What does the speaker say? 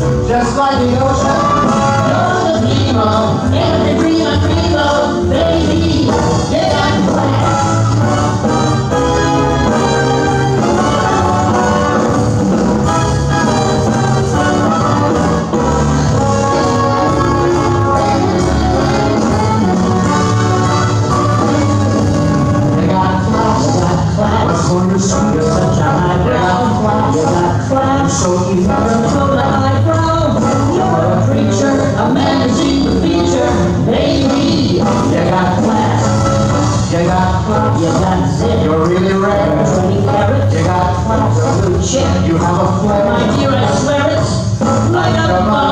just like the ocean. You're the every dream I dream of, baby. You got class. You got You got class. You got zip. You're really rare. Twenty carats. You got. A blue chip. You have a flair. My dear, I swear it's like a bonnet.